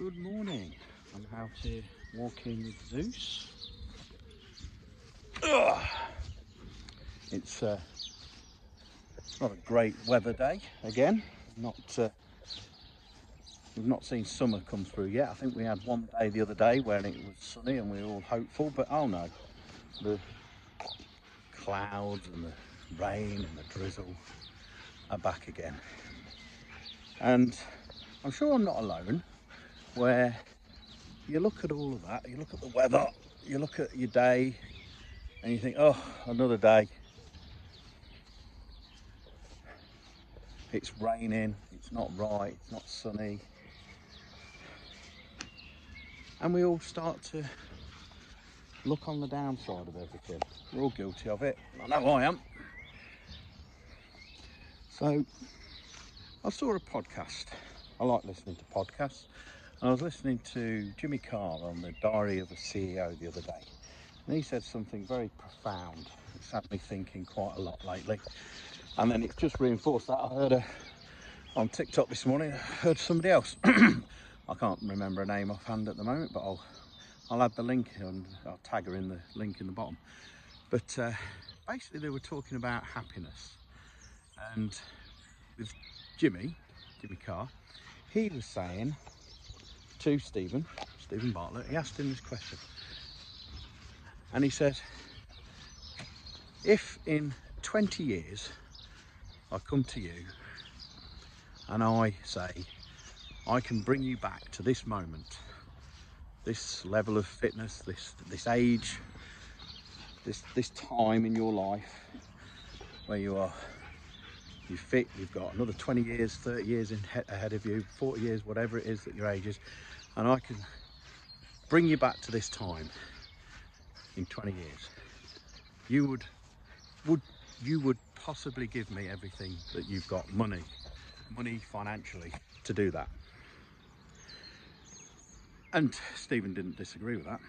Good morning. I'm out here walking with Zeus. Ugh. It's uh, not a great weather day again. Not uh, we've not seen summer come through yet. I think we had one day the other day when it was sunny and we were all hopeful, but oh no, the clouds and the rain and the drizzle are back again. And I'm sure I'm not alone where you look at all of that, you look at the weather, you look at your day, and you think, oh, another day. It's raining, it's not right, it's not sunny. And we all start to look on the downside of everything. We're all guilty of it. I know I am. So I saw a podcast. I like listening to podcasts. I was listening to Jimmy Carr on the Diary of a CEO the other day, and he said something very profound. It's had me thinking quite a lot lately. And then it's just reinforced that. I heard a, on TikTok this morning, I heard somebody else. I can't remember a name offhand at the moment, but I'll I'll add the link and I'll tag her in the link in the bottom. But uh, basically, they were talking about happiness, and with Jimmy, Jimmy Carr, he was saying to Stephen, Stephen Bartlett, he asked him this question. And he said, if in 20 years I come to you and I say, I can bring you back to this moment, this level of fitness, this this age, this this time in your life where you are you fit, you've got another 20 years, 30 years ahead of you, 40 years, whatever it is that your age is, and I can bring you back to this time in 20 years. You would, would, you would possibly give me everything that you've got, money, money financially, to do that. And Stephen didn't disagree with that.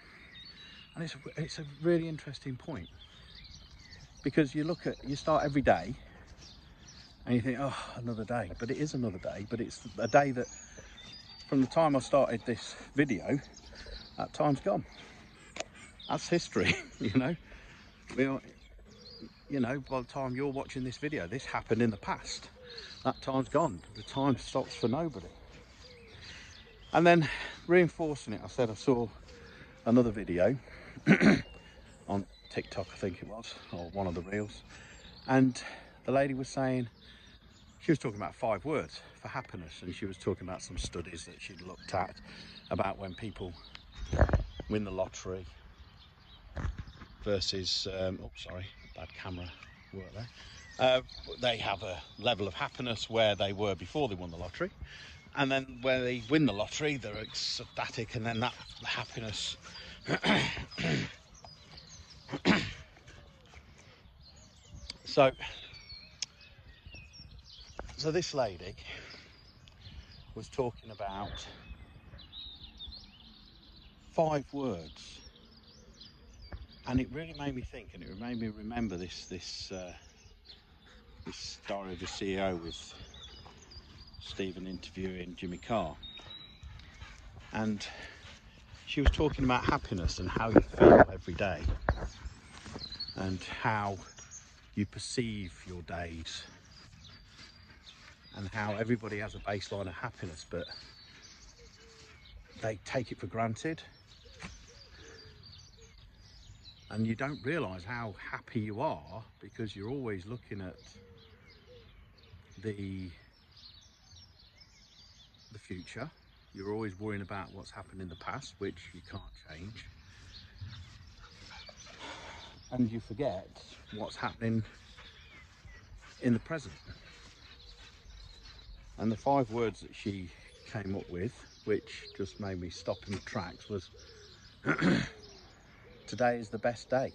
And it's it's a really interesting point because you look at, you start every day and you think, oh, another day. But it is another day, but it's a day that from the time I started this video, that time's gone. That's history, you know. We are, you know, by the time you're watching this video, this happened in the past. That time's gone. The time stops for nobody. And then reinforcing it, I said I saw another video on TikTok, I think it was, or one of the reels. And the lady was saying, she was talking about five words for happiness and she was talking about some studies that she'd looked at about when people win the lottery versus um, oh sorry bad camera work there. Uh, they have a level of happiness where they were before they won the lottery and then when they win the lottery they're ecstatic and then that happiness so so this lady was talking about five words. And it really made me think and it made me remember this this uh, this story of the CEO with Stephen interviewing Jimmy Carr. And she was talking about happiness and how you feel every day and how you perceive your days and how everybody has a baseline of happiness, but they take it for granted. And you don't realise how happy you are because you're always looking at the the future. You're always worrying about what's happened in the past, which you can't change. And you forget what's happening in the present. And the five words that she came up with, which just made me stop in the tracks, was today is the best day.